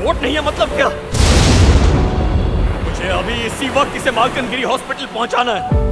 Report नहीं है मतलब क्या? मुझे अभी इसी वक्त इसे मालकनगिरी हॉस्पिटल पहुंचाना है।